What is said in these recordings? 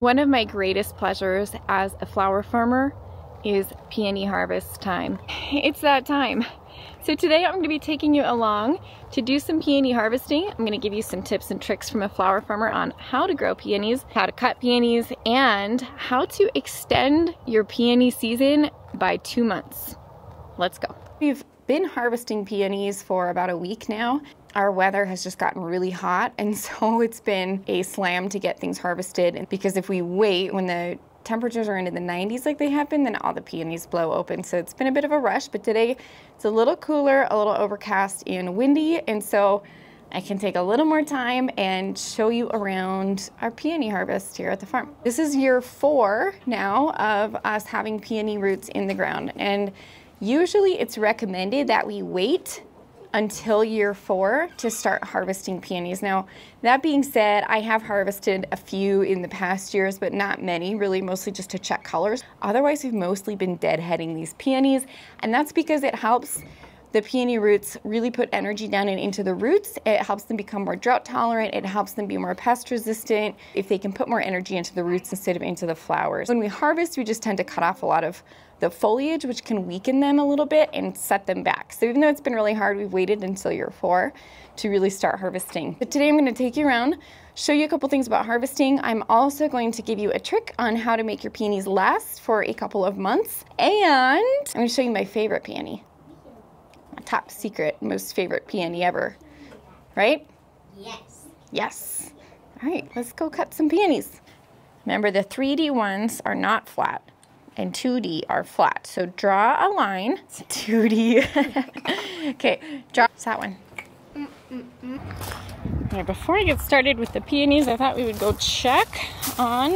One of my greatest pleasures as a flower farmer is peony harvest time. It's that time. So today I'm going to be taking you along to do some peony harvesting. I'm going to give you some tips and tricks from a flower farmer on how to grow peonies, how to cut peonies, and how to extend your peony season by two months. Let's go. We've been harvesting peonies for about a week now. Our weather has just gotten really hot and so it's been a slam to get things harvested because if we wait when the temperatures are into the 90s like they have been, then all the peonies blow open. So it's been a bit of a rush, but today it's a little cooler, a little overcast and windy, and so I can take a little more time and show you around our peony harvest here at the farm. This is year four now of us having peony roots in the ground, and usually it's recommended that we wait until year four to start harvesting peonies. Now, that being said, I have harvested a few in the past years, but not many, really mostly just to check colors. Otherwise, we've mostly been deadheading these peonies, and that's because it helps the peony roots really put energy down and into the roots. It helps them become more drought tolerant. It helps them be more pest resistant if they can put more energy into the roots instead of into the flowers. When we harvest, we just tend to cut off a lot of the foliage, which can weaken them a little bit and set them back. So even though it's been really hard, we've waited until year four to really start harvesting. But today I'm gonna take you around, show you a couple things about harvesting. I'm also going to give you a trick on how to make your peonies last for a couple of months. And I'm gonna show you my favorite peony. My top secret, most favorite peony ever, right? Yes. Yes. All right, let's go cut some peonies. Remember the 3D ones are not flat and 2D are flat. So draw a line. 2D. okay, draw that one. Okay, before I get started with the peonies, I thought we would go check on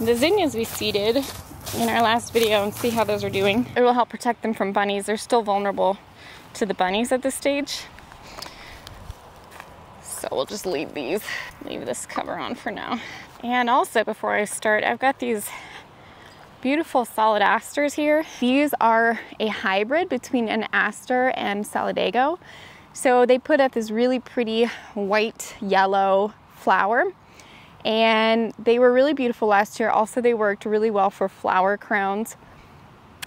the zinnias we seeded in our last video and see how those are doing. It will help protect them from bunnies. They're still vulnerable to the bunnies at this stage. So we'll just leave these, leave this cover on for now. And also before I start, I've got these beautiful solidasters here. These are a hybrid between an aster and solidago. So they put up this really pretty white yellow flower and they were really beautiful last year. Also, they worked really well for flower crowns.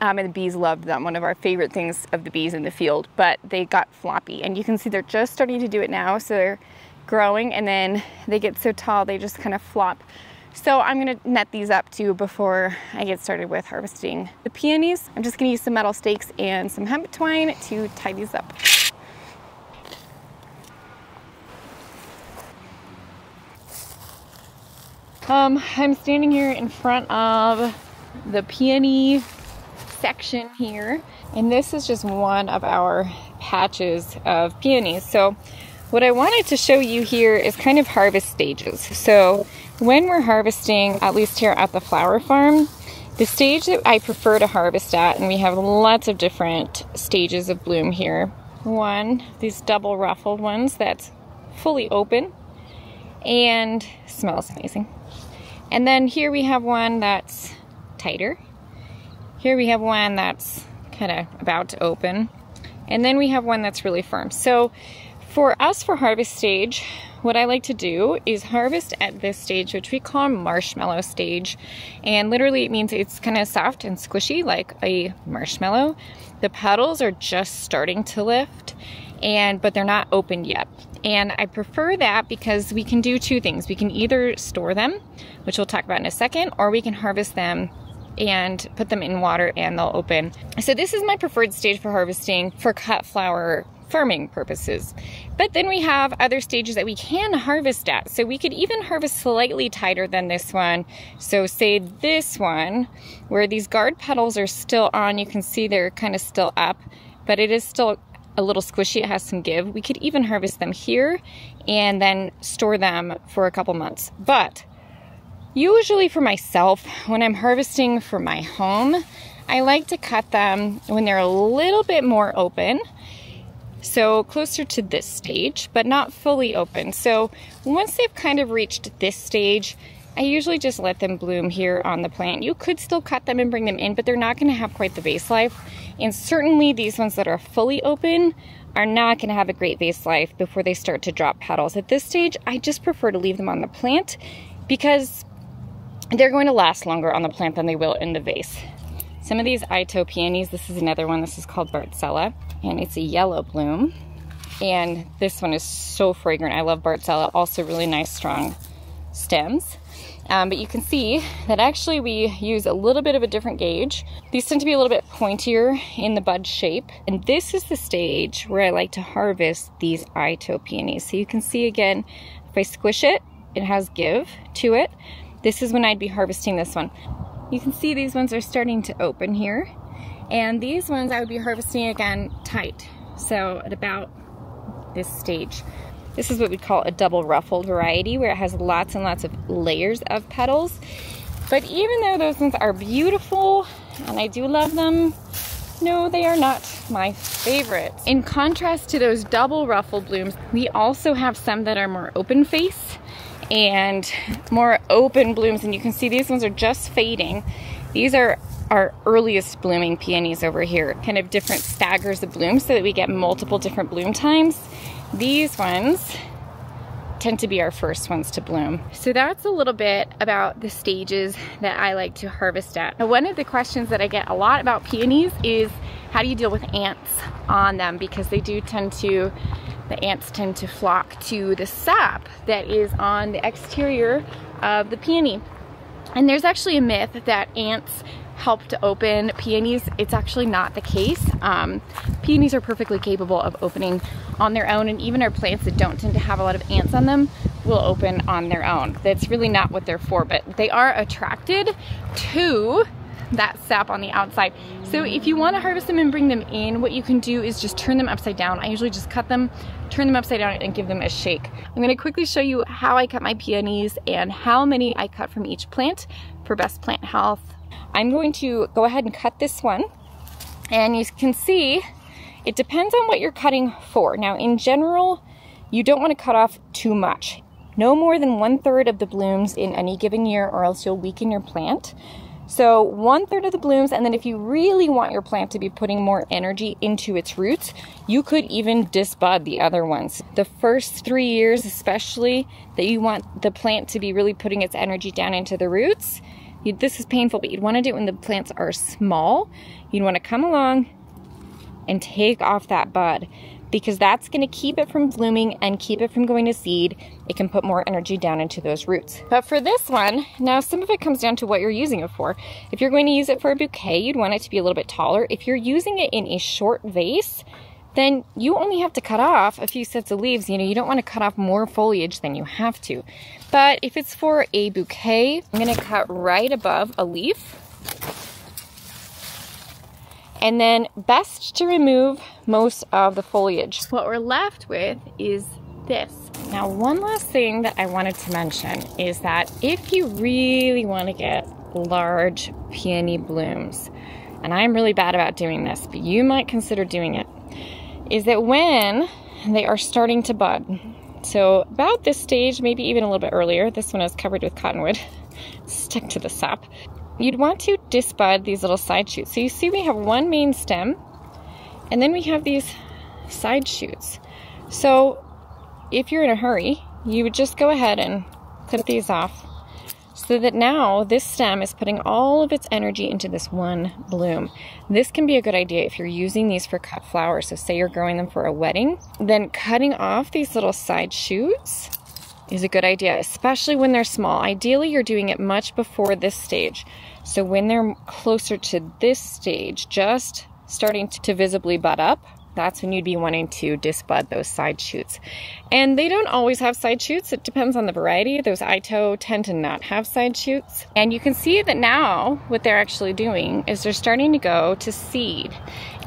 Um, and the bees loved them, one of our favorite things of the bees in the field, but they got floppy. And you can see they're just starting to do it now. So they're growing and then they get so tall, they just kind of flop so I'm gonna net these up too before I get started with harvesting the peonies. I'm just gonna use some metal stakes and some hemp twine to tie these up. Um, I'm standing here in front of the peony section here, and this is just one of our patches of peonies. So what I wanted to show you here is kind of harvest stages. So when we're harvesting, at least here at the flower farm, the stage that I prefer to harvest at, and we have lots of different stages of bloom here. One, these double ruffled ones that's fully open and smells amazing. And then here we have one that's tighter. Here we have one that's kind of about to open. And then we have one that's really firm. So for us for harvest stage, what I like to do is harvest at this stage, which we call marshmallow stage. And literally it means it's kind of soft and squishy like a marshmallow. The petals are just starting to lift and but they're not open yet. And I prefer that because we can do two things. We can either store them, which we'll talk about in a second, or we can harvest them and put them in water and they'll open. So this is my preferred stage for harvesting for cut flower farming purposes. But then we have other stages that we can harvest at. So we could even harvest slightly tighter than this one. So say this one, where these guard petals are still on, you can see they're kind of still up, but it is still a little squishy, it has some give. We could even harvest them here and then store them for a couple months. But usually for myself, when I'm harvesting for my home, I like to cut them when they're a little bit more open so closer to this stage, but not fully open. So once they've kind of reached this stage, I usually just let them bloom here on the plant. You could still cut them and bring them in, but they're not gonna have quite the vase life. And certainly these ones that are fully open are not gonna have a great vase life before they start to drop petals. At this stage, I just prefer to leave them on the plant because they're going to last longer on the plant than they will in the vase. Some of these Itoh peonies, this is another one, this is called Bartzella, and it's a yellow bloom. And this one is so fragrant. I love Bartzella, also really nice strong stems. Um, but you can see that actually we use a little bit of a different gauge. These tend to be a little bit pointier in the bud shape. And this is the stage where I like to harvest these Itoh peonies. So you can see again, if I squish it, it has give to it. This is when I'd be harvesting this one. You can see these ones are starting to open here. And these ones I would be harvesting again tight. So at about this stage. This is what we call a double ruffled variety where it has lots and lots of layers of petals. But even though those ones are beautiful and I do love them, no, they are not my favorites. In contrast to those double ruffled blooms, we also have some that are more open face and more open blooms. And you can see these ones are just fading. These are our earliest blooming peonies over here, kind of different staggers of blooms so that we get multiple different bloom times. These ones tend to be our first ones to bloom. So that's a little bit about the stages that I like to harvest at. Now, one of the questions that I get a lot about peonies is how do you deal with ants on them because they do tend to the ants tend to flock to the sap that is on the exterior of the peony. And there's actually a myth that ants help to open peonies. It's actually not the case. Um, peonies are perfectly capable of opening on their own and even our plants that don't tend to have a lot of ants on them will open on their own. That's really not what they're for, but they are attracted to that sap on the outside. So if you want to harvest them and bring them in, what you can do is just turn them upside down. I usually just cut them, turn them upside down and give them a shake. I'm going to quickly show you how I cut my peonies and how many I cut from each plant for best plant health I'm going to go ahead and cut this one. And you can see, it depends on what you're cutting for. Now, in general, you don't want to cut off too much. No more than one third of the blooms in any given year or else you'll weaken your plant. So one third of the blooms, and then if you really want your plant to be putting more energy into its roots, you could even disbud the other ones. The first three years, especially, that you want the plant to be really putting its energy down into the roots, you, this is painful, but you'd want to do it when the plants are small. You'd want to come along and take off that bud because that's going to keep it from blooming and keep it from going to seed. It can put more energy down into those roots. But for this one, now some of it comes down to what you're using it for. If you're going to use it for a bouquet, you'd want it to be a little bit taller. If you're using it in a short vase, then you only have to cut off a few sets of leaves. You know, you don't want to cut off more foliage than you have to. But if it's for a bouquet, I'm going to cut right above a leaf. And then best to remove most of the foliage. What we're left with is this. Now, one last thing that I wanted to mention is that if you really want to get large peony blooms, and I'm really bad about doing this, but you might consider doing it, is that when they are starting to bud, so about this stage, maybe even a little bit earlier, this one is covered with cottonwood, stick to the sap. You'd want to disbud these little side shoots. So you see we have one main stem, and then we have these side shoots. So if you're in a hurry, you would just go ahead and clip these off so that now this stem is putting all of its energy into this one bloom. This can be a good idea if you're using these for cut flowers. So say you're growing them for a wedding, then cutting off these little side shoots is a good idea, especially when they're small. Ideally, you're doing it much before this stage. So when they're closer to this stage, just starting to visibly bud up, that's when you'd be wanting to disbud those side shoots. And they don't always have side shoots. It depends on the variety. Those Itoh tend to not have side shoots. And you can see that now what they're actually doing is they're starting to go to seed.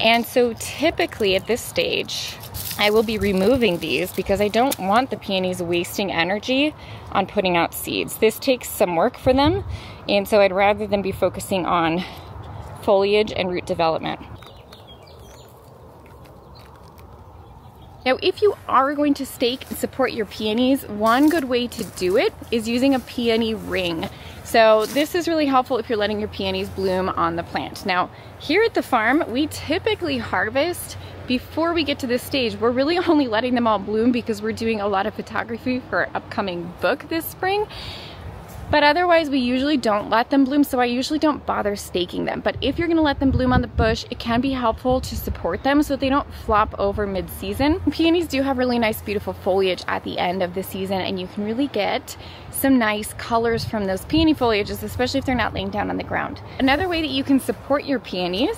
And so typically at this stage, I will be removing these because I don't want the peonies wasting energy on putting out seeds. This takes some work for them. And so I'd rather than be focusing on foliage and root development. Now, if you are going to stake and support your peonies, one good way to do it is using a peony ring. So this is really helpful if you're letting your peonies bloom on the plant. Now, here at the farm, we typically harvest before we get to this stage. We're really only letting them all bloom because we're doing a lot of photography for our upcoming book this spring. But otherwise, we usually don't let them bloom, so I usually don't bother staking them. But if you're gonna let them bloom on the bush, it can be helpful to support them so they don't flop over mid-season. Peonies do have really nice, beautiful foliage at the end of the season, and you can really get some nice colors from those peony foliages, especially if they're not laying down on the ground. Another way that you can support your peonies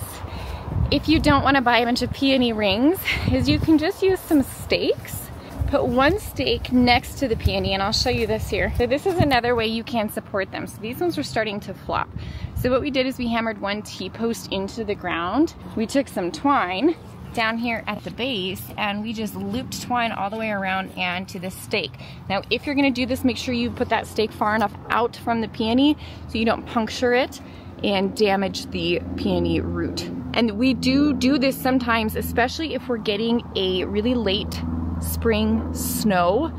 if you don't want to buy a bunch of peony rings is you can just use some stakes put one stake next to the peony and I'll show you this here. So this is another way you can support them. So these ones were starting to flop. So what we did is we hammered one T-post into the ground. We took some twine down here at the base and we just looped twine all the way around and to the stake. Now if you're gonna do this, make sure you put that stake far enough out from the peony so you don't puncture it and damage the peony root. And we do do this sometimes, especially if we're getting a really late spring snow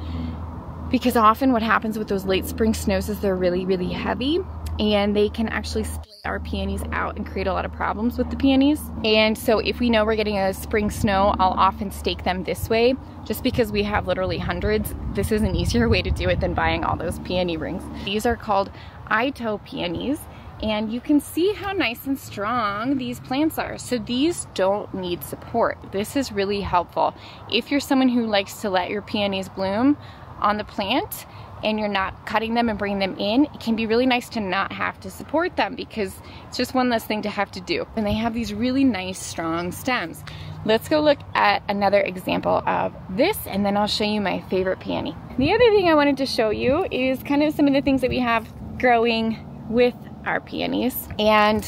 because often what happens with those late spring snows is they're really, really heavy and they can actually split our peonies out and create a lot of problems with the peonies. And so if we know we're getting a spring snow, I'll often stake them this way. Just because we have literally hundreds, this is an easier way to do it than buying all those peony rings. These are called Itoh peonies and you can see how nice and strong these plants are. So these don't need support. This is really helpful. If you're someone who likes to let your peonies bloom on the plant and you're not cutting them and bringing them in, it can be really nice to not have to support them because it's just one less thing to have to do. And they have these really nice strong stems. Let's go look at another example of this and then I'll show you my favorite peony. The other thing I wanted to show you is kind of some of the things that we have growing with our peonies. And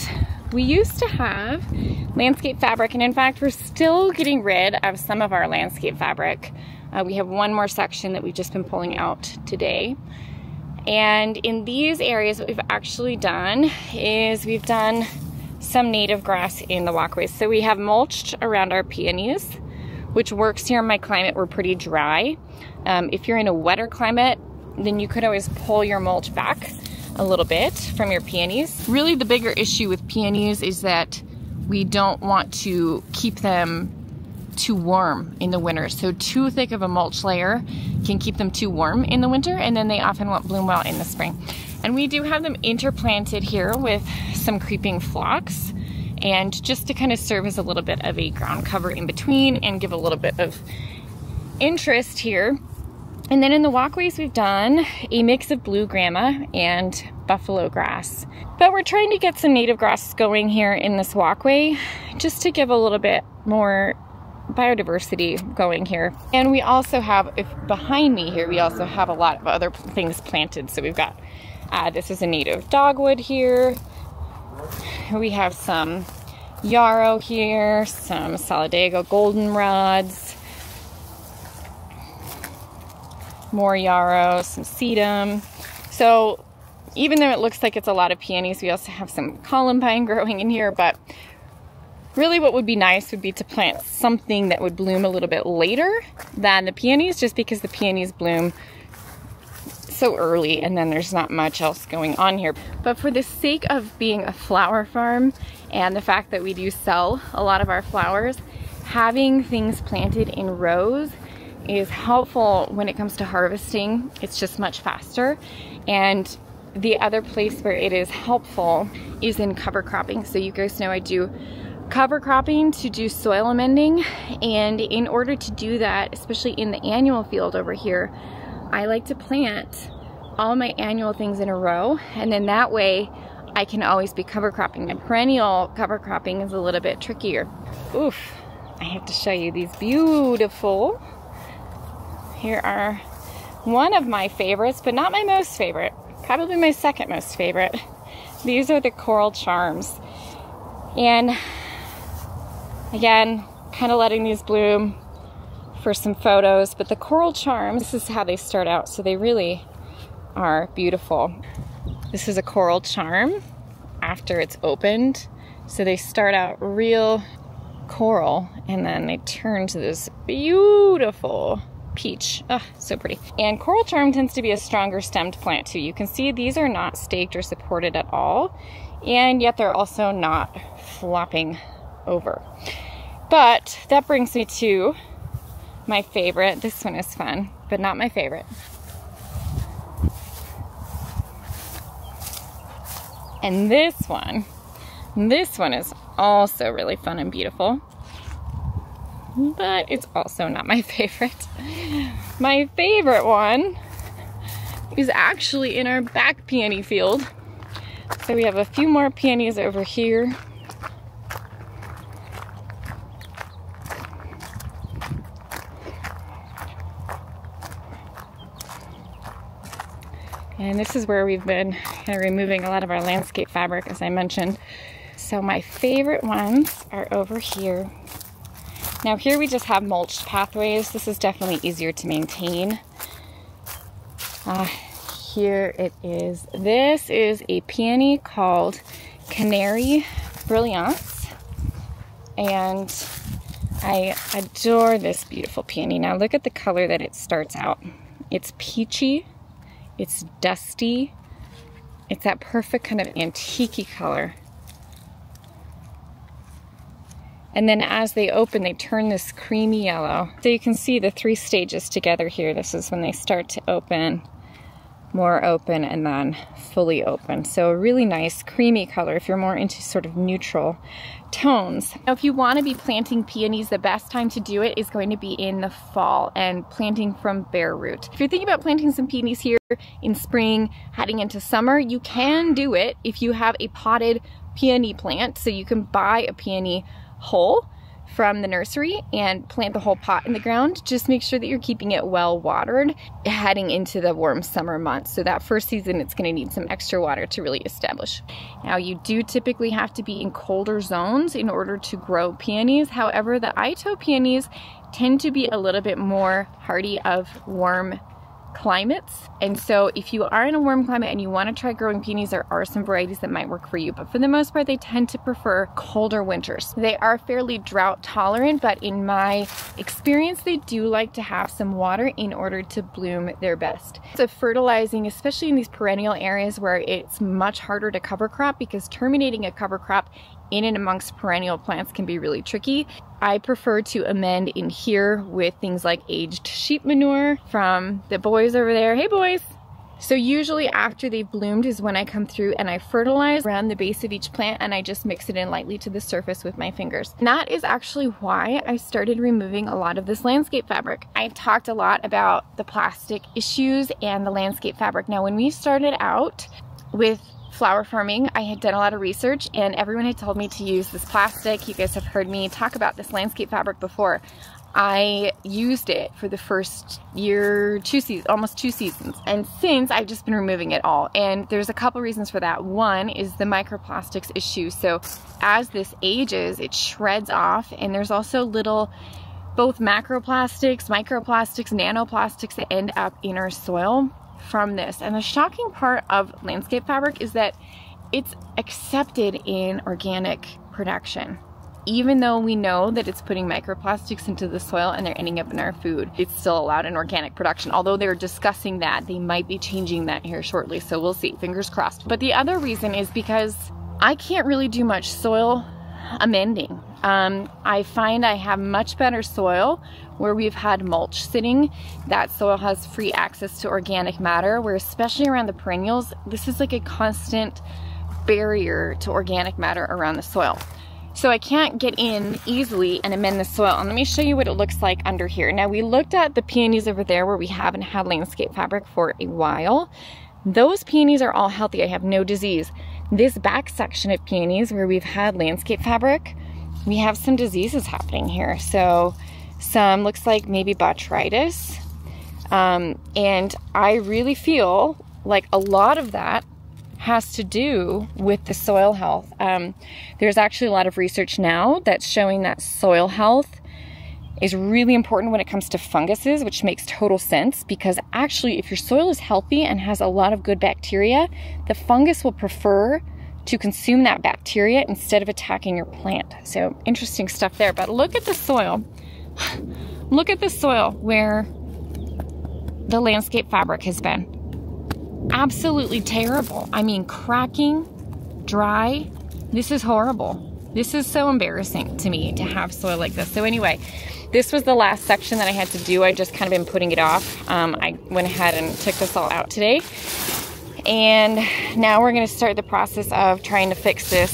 we used to have landscape fabric, and in fact, we're still getting rid of some of our landscape fabric. Uh, we have one more section that we've just been pulling out today. And in these areas, what we've actually done is we've done some native grass in the walkways. So we have mulched around our peonies, which works here in my climate. We're pretty dry. Um, if you're in a wetter climate, then you could always pull your mulch back a little bit from your peonies. Really the bigger issue with peonies is that we don't want to keep them too warm in the winter. So too thick of a mulch layer can keep them too warm in the winter and then they often won't bloom well in the spring. And we do have them interplanted here with some creeping phlox and just to kind of serve as a little bit of a ground cover in between and give a little bit of interest here and then in the walkways, we've done a mix of blue grama and buffalo grass. But we're trying to get some native grass going here in this walkway just to give a little bit more biodiversity going here. And we also have, if behind me here, we also have a lot of other things planted. So we've got, uh, this is a native dogwood here. We have some yarrow here, some solidago goldenrods, more yarrow, some sedum. So even though it looks like it's a lot of peonies, we also have some columbine growing in here, but really what would be nice would be to plant something that would bloom a little bit later than the peonies, just because the peonies bloom so early and then there's not much else going on here. But for the sake of being a flower farm and the fact that we do sell a lot of our flowers, having things planted in rows is helpful when it comes to harvesting. It's just much faster. And the other place where it is helpful is in cover cropping. So you guys know I do cover cropping to do soil amending. And in order to do that, especially in the annual field over here, I like to plant all my annual things in a row. And then that way I can always be cover cropping. And perennial cover cropping is a little bit trickier. Oof, I have to show you these beautiful here are one of my favorites, but not my most favorite. Probably my second most favorite. These are the coral charms. And again, kind of letting these bloom for some photos, but the coral charms, this is how they start out. So they really are beautiful. This is a coral charm after it's opened. So they start out real coral and then they turn to this beautiful peach. Ah, so pretty. And coral charm tends to be a stronger stemmed plant too. You can see these are not staked or supported at all, and yet they're also not flopping over. But that brings me to my favorite. This one is fun, but not my favorite. And this one, this one is also really fun and beautiful. But it's also not my favorite. My favorite one is actually in our back peony field. So we have a few more peonies over here. And this is where we've been kind of removing a lot of our landscape fabric, as I mentioned. So my favorite ones are over here. Now here we just have mulched pathways. This is definitely easier to maintain. Uh, here it is. This is a peony called Canary Brilliance. And I adore this beautiful peony. Now look at the color that it starts out. It's peachy it's dusty. It's that perfect kind of antique color. And then as they open, they turn this creamy yellow. So you can see the three stages together here. This is when they start to open, more open, and then fully open. So a really nice creamy color if you're more into sort of neutral tones. Now, if you want to be planting peonies, the best time to do it is going to be in the fall and planting from bare root. If you're thinking about planting some peonies here in spring, heading into summer, you can do it if you have a potted peony plant. So you can buy a peony whole from the nursery and plant the whole pot in the ground. Just make sure that you're keeping it well watered heading into the warm summer months. So that first season, it's gonna need some extra water to really establish. Now you do typically have to be in colder zones in order to grow peonies. However, the Itoh peonies tend to be a little bit more hardy of warm climates. And so if you are in a warm climate and you want to try growing peonies, there are some varieties that might work for you. But for the most part, they tend to prefer colder winters. They are fairly drought tolerant, but in my experience, they do like to have some water in order to bloom their best. So fertilizing, especially in these perennial areas where it's much harder to cover crop because terminating a cover crop in and amongst perennial plants can be really tricky. I prefer to amend in here with things like aged sheep manure from the boys over there. Hey boys! So usually after they've bloomed is when I come through and I fertilize around the base of each plant and I just mix it in lightly to the surface with my fingers. And that is actually why I started removing a lot of this landscape fabric. I talked a lot about the plastic issues and the landscape fabric. Now when we started out with flower farming, I had done a lot of research and everyone had told me to use this plastic. You guys have heard me talk about this landscape fabric before. I used it for the first year, two seasons, almost two seasons. And since I've just been removing it all. And there's a couple reasons for that. One is the microplastics issue. So as this ages, it shreds off and there's also little both macroplastics, microplastics, nanoplastics that end up in our soil from this. And the shocking part of landscape fabric is that it's accepted in organic production. Even though we know that it's putting microplastics into the soil and they're ending up in our food, it's still allowed in organic production. Although they're discussing that, they might be changing that here shortly. So we'll see, fingers crossed. But the other reason is because I can't really do much soil amending. Um, I find I have much better soil where we've had mulch sitting. That soil has free access to organic matter, where especially around the perennials, this is like a constant barrier to organic matter around the soil. So I can't get in easily and amend the soil. And let me show you what it looks like under here. Now we looked at the peonies over there where we haven't had landscape fabric for a while. Those peonies are all healthy. I have no disease. This back section of peonies where we've had landscape fabric, we have some diseases happening here. So some looks like maybe botrytis. Um, and I really feel like a lot of that has to do with the soil health. Um, there's actually a lot of research now that's showing that soil health is really important when it comes to funguses, which makes total sense because actually, if your soil is healthy and has a lot of good bacteria, the fungus will prefer to consume that bacteria instead of attacking your plant. So, interesting stuff there. But look at the soil. Look at the soil where the landscape fabric has been. Absolutely terrible. I mean, cracking, dry. This is horrible. This is so embarrassing to me to have soil like this. So anyway, this was the last section that I had to do. I just kind of been putting it off. Um, I went ahead and took this all out today. And now we're gonna start the process of trying to fix this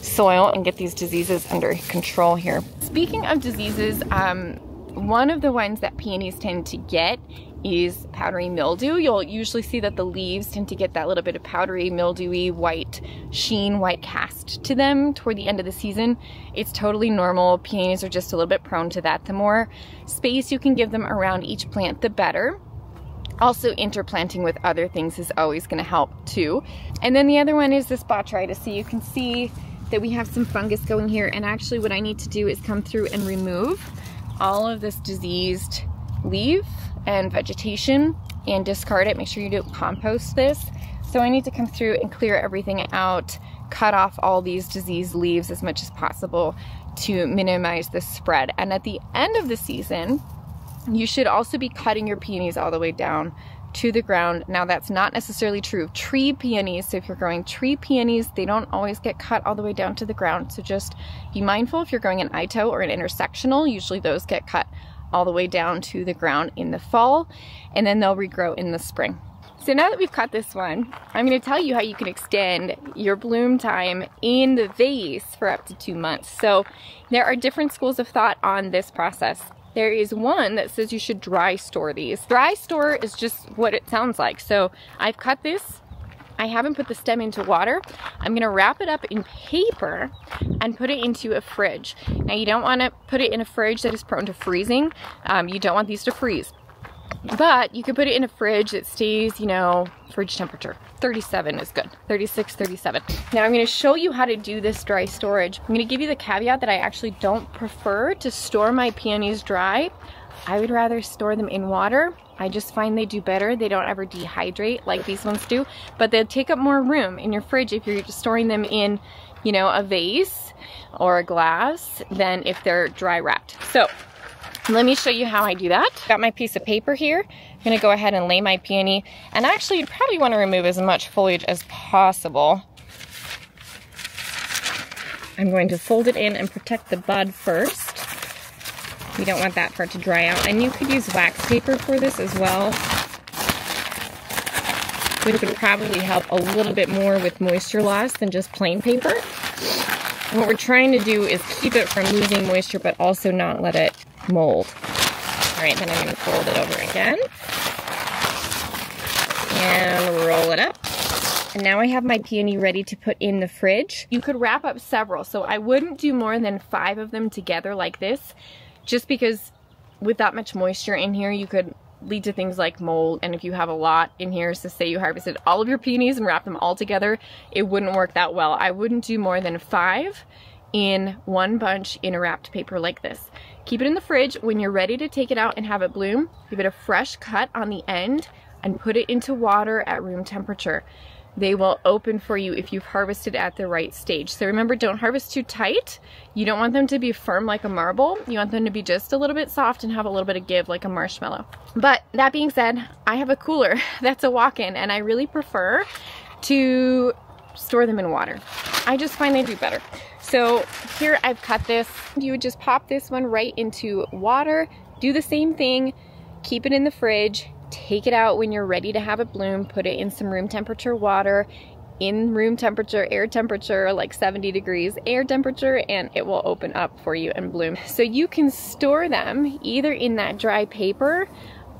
soil and get these diseases under control here. Speaking of diseases, um, one of the ones that peonies tend to get is powdery mildew. You'll usually see that the leaves tend to get that little bit of powdery, mildewy, white sheen, white cast to them toward the end of the season. It's totally normal. Peonies are just a little bit prone to that. The more space you can give them around each plant, the better. Also interplanting with other things is always gonna help too. And then the other one is this botrytis. So you can see that we have some fungus going here and actually what I need to do is come through and remove all of this diseased leaf and vegetation and discard it. Make sure you don't compost this. So I need to come through and clear everything out, cut off all these diseased leaves as much as possible to minimize the spread. And at the end of the season, you should also be cutting your peonies all the way down to the ground. Now that's not necessarily true of tree peonies. So if you're growing tree peonies, they don't always get cut all the way down to the ground. So just be mindful if you're growing an Itoh or an intersectional, usually those get cut all the way down to the ground in the fall and then they'll regrow in the spring. So now that we've cut this one, I'm gonna tell you how you can extend your bloom time in the vase for up to two months. So there are different schools of thought on this process. There is one that says you should dry store these. Dry store is just what it sounds like. So I've cut this I haven't put the stem into water. I'm gonna wrap it up in paper and put it into a fridge. Now you don't wanna put it in a fridge that is prone to freezing. Um, you don't want these to freeze. But you can put it in a fridge that stays, you know, fridge temperature. 37 is good, 36, 37. Now I'm gonna show you how to do this dry storage. I'm gonna give you the caveat that I actually don't prefer to store my peonies dry. I would rather store them in water. I just find they do better. They don't ever dehydrate like these ones do, but they take up more room in your fridge if you're storing them in, you know, a vase or a glass than if they're dry wrapped. So let me show you how I do that. Got my piece of paper here. I'm gonna go ahead and lay my peony. And actually you'd probably wanna remove as much foliage as possible. I'm going to fold it in and protect the bud first. You don't want that part to dry out. And you could use wax paper for this as well, which would probably help a little bit more with moisture loss than just plain paper. what we're trying to do is keep it from losing moisture, but also not let it mold. All right, then I'm gonna fold it over again. And roll it up. And now I have my peony ready to put in the fridge. You could wrap up several, so I wouldn't do more than five of them together like this just because with that much moisture in here, you could lead to things like mold. And if you have a lot in here, so say you harvested all of your peonies and wrap them all together, it wouldn't work that well. I wouldn't do more than five in one bunch in a wrapped paper like this. Keep it in the fridge. When you're ready to take it out and have it bloom, give it a fresh cut on the end and put it into water at room temperature they will open for you if you've harvested at the right stage. So remember, don't harvest too tight. You don't want them to be firm like a marble. You want them to be just a little bit soft and have a little bit of give like a marshmallow. But that being said, I have a cooler that's a walk-in and I really prefer to store them in water. I just find they do better. So here I've cut this. You would just pop this one right into water, do the same thing, keep it in the fridge, take it out when you're ready to have it bloom, put it in some room temperature water, in room temperature, air temperature, like 70 degrees air temperature, and it will open up for you and bloom. So you can store them either in that dry paper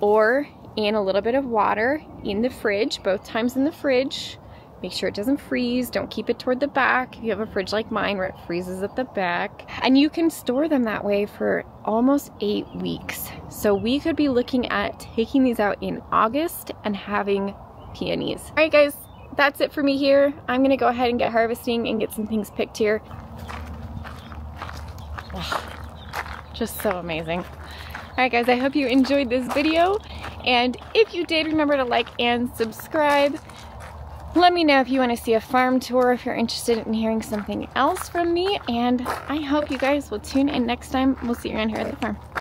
or in a little bit of water in the fridge, both times in the fridge. Make sure it doesn't freeze. Don't keep it toward the back. If you have a fridge like mine where it freezes at the back. And you can store them that way for almost eight weeks. So we could be looking at taking these out in August and having peonies. All right guys, that's it for me here. I'm gonna go ahead and get harvesting and get some things picked here. just so amazing. All right guys, I hope you enjoyed this video. And if you did, remember to like and subscribe. Let me know if you want to see a farm tour, if you're interested in hearing something else from me, and I hope you guys will tune in next time. We'll see you around here at the farm.